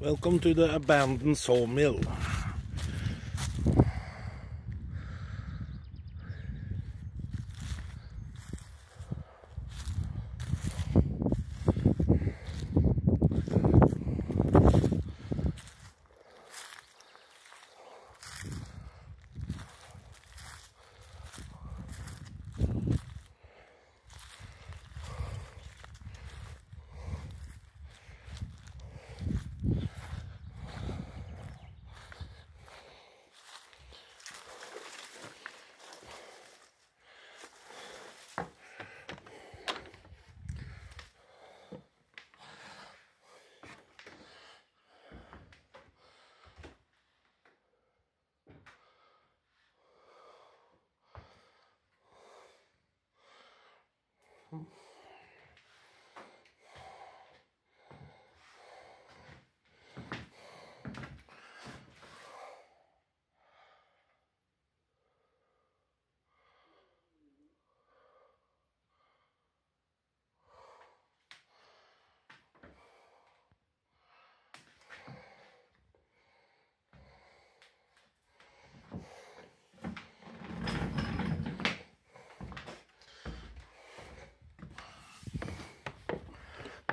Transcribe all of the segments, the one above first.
Welcome to the abandoned sawmill.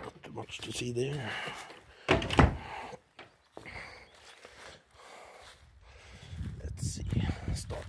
Not too much to see there. Let's see. Start.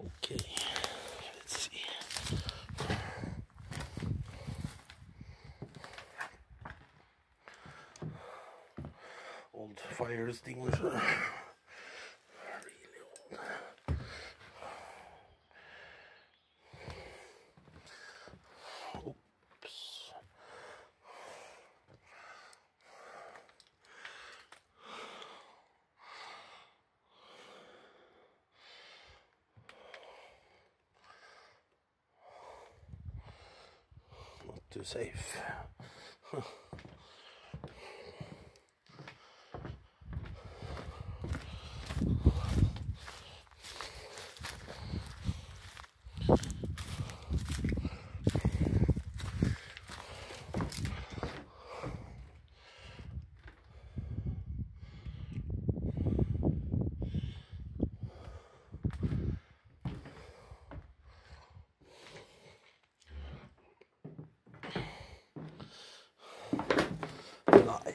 Okay, let's see. Old fire extinguisher. Not too safe.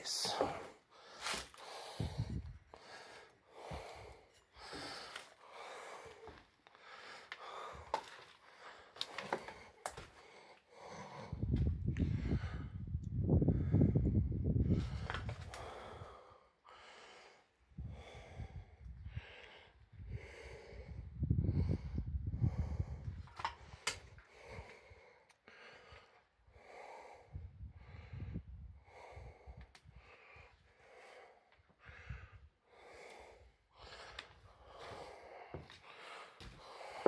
Nice.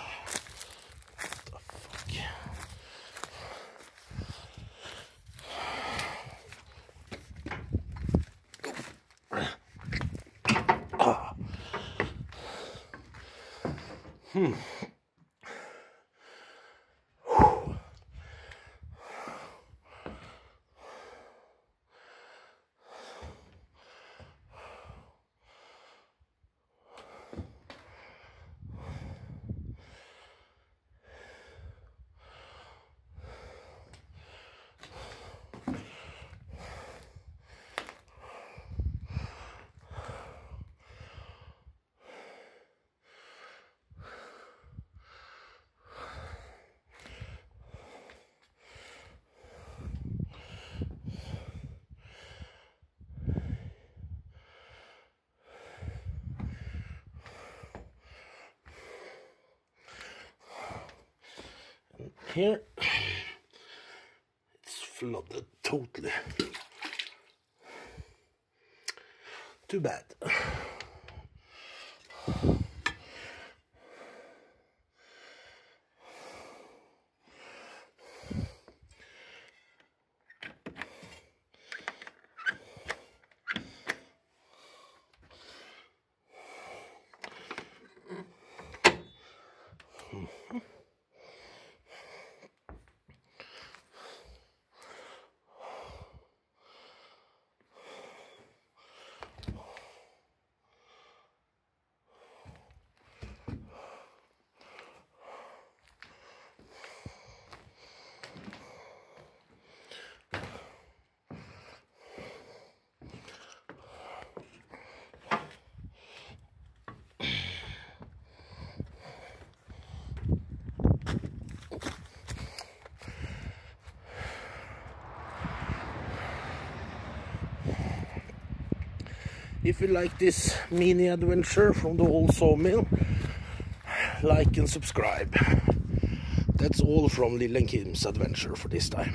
Here. It's flooded totally. Too bad if you like this mini adventure from the old sawmill like and subscribe. That's all from Lill and Kim's adventure for this time